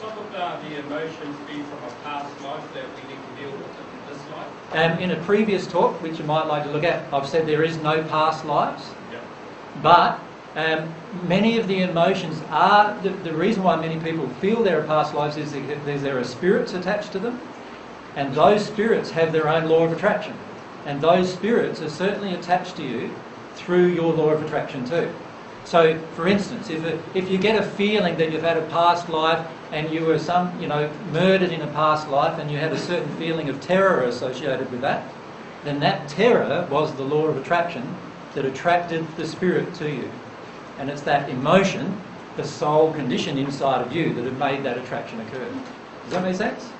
some of uh, the emotions be from a past life that we need to deal with in this life? Um, in a previous talk, which you might like to look at, I've said there is no past lives, Yeah. but um, many of the emotions are the, the reason why many people feel there are past lives is that there are spirits attached to them, and those spirits have their own law of attraction, and those spirits are certainly attached to you through your law of attraction too. So, for instance, if, if you get a feeling that you've had a past life and you were some, you know, murdered in a past life and you had a certain feeling of terror associated with that, then that terror was the law of attraction that attracted the spirit to you. And it's that emotion, the soul condition inside of you that have made that attraction occur. Does that make sense?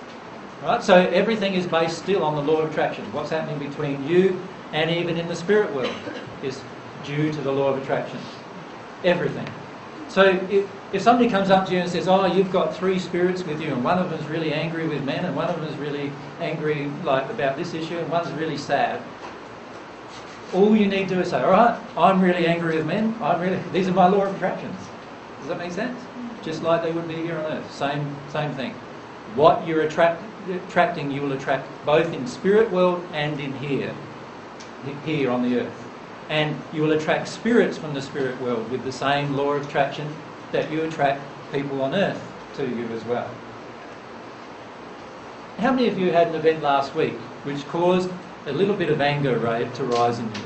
Right? So everything is based still on the law of attraction. What's happening between you and even in the spirit world is due to the law of attraction. Everything. So if, if somebody comes up to you and says, "Oh, you've got three spirits with you, and one of them's really angry with men, and one of them's really angry like about this issue, and one's really sad," all you need to do is say, "All right, I'm really angry with men. I'm really these are my law of attractions." Does that make sense? Just like they would be here on earth. Same same thing. What you're attract, attracting, you will attract both in spirit world and in here, here on the earth and you will attract spirits from the spirit world with the same law of attraction that you attract people on earth to you as well. How many of you had an event last week which caused a little bit of anger to rise in you?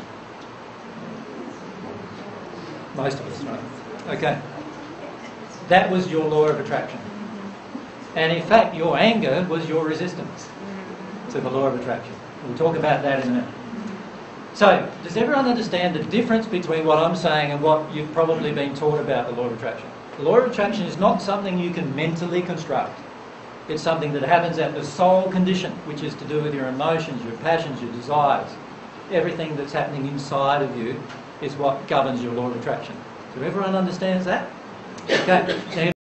Most of us, right? Okay. That was your law of attraction. And in fact, your anger was your resistance to the law of attraction. We'll talk about that in a minute. So, does everyone understand the difference between what I'm saying and what you've probably been taught about the law of attraction? The law of attraction is not something you can mentally construct. It's something that happens at the soul condition, which is to do with your emotions, your passions, your desires. Everything that's happening inside of you is what governs your law of attraction. So everyone understands that? Okay.